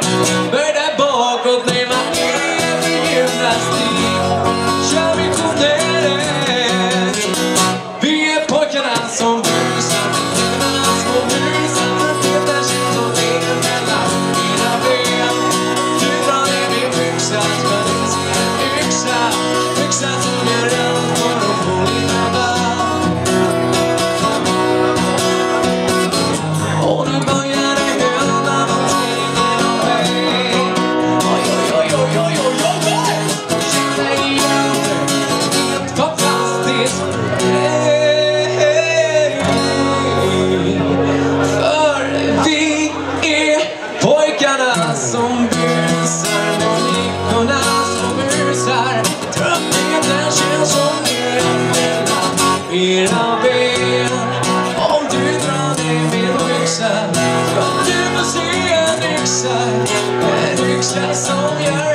Bird era ben Om du drar ner min ryggsäck. Ja, du får se en yxa En yxa som gör